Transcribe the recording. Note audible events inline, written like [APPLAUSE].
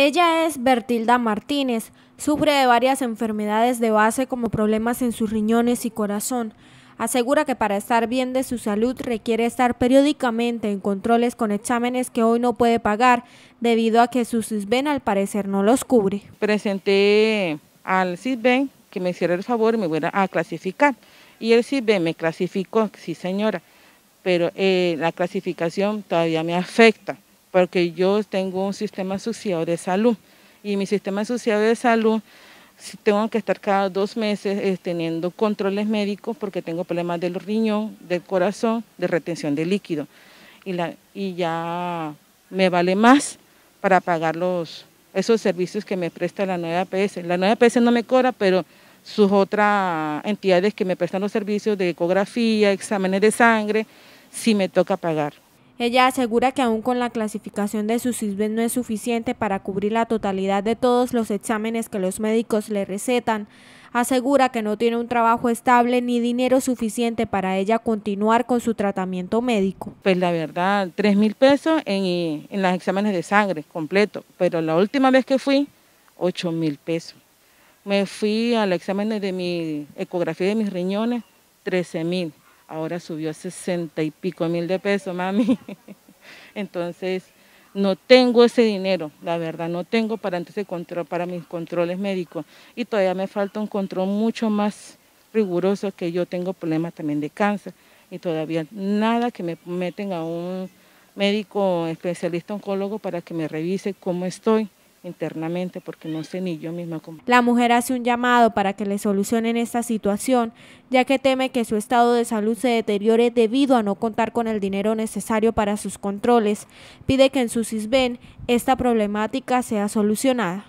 Ella es Bertilda Martínez, sufre de varias enfermedades de base como problemas en sus riñones y corazón. Asegura que para estar bien de su salud requiere estar periódicamente en controles con exámenes que hoy no puede pagar debido a que su CISBEN al parecer no los cubre. Presenté al CISBEN que me hiciera el favor y me fuera a clasificar. Y el CISBEN me clasificó, sí señora, pero eh, la clasificación todavía me afecta porque yo tengo un sistema asociado de salud y mi sistema asociado de salud tengo que estar cada dos meses teniendo controles médicos porque tengo problemas del riñón, del corazón, de retención de líquido y, y ya me vale más para pagar los, esos servicios que me presta la nueva APS. La nueva APS no me cobra, pero sus otras entidades que me prestan los servicios de ecografía, exámenes de sangre, sí me toca pagar. Ella asegura que aún con la clasificación de su CISBEN no es suficiente para cubrir la totalidad de todos los exámenes que los médicos le recetan. Asegura que no tiene un trabajo estable ni dinero suficiente para ella continuar con su tratamiento médico. Pues la verdad, tres mil pesos en, en los exámenes de sangre completo, pero la última vez que fui, ocho mil pesos. Me fui al examen de mi ecografía de mis riñones, trece mil ahora subió a 60 y pico mil de pesos, mami. [LAUGHS] Entonces, no tengo ese dinero, la verdad, no tengo para, entonces control, para mis controles médicos. Y todavía me falta un control mucho más riguroso que yo tengo problemas también de cáncer. Y todavía nada que me meten a un médico especialista oncólogo para que me revise cómo estoy internamente porque no sé ni yo misma cómo. La mujer hace un llamado para que le solucionen esta situación, ya que teme que su estado de salud se deteriore debido a no contar con el dinero necesario para sus controles. Pide que en su CISBEN esta problemática sea solucionada.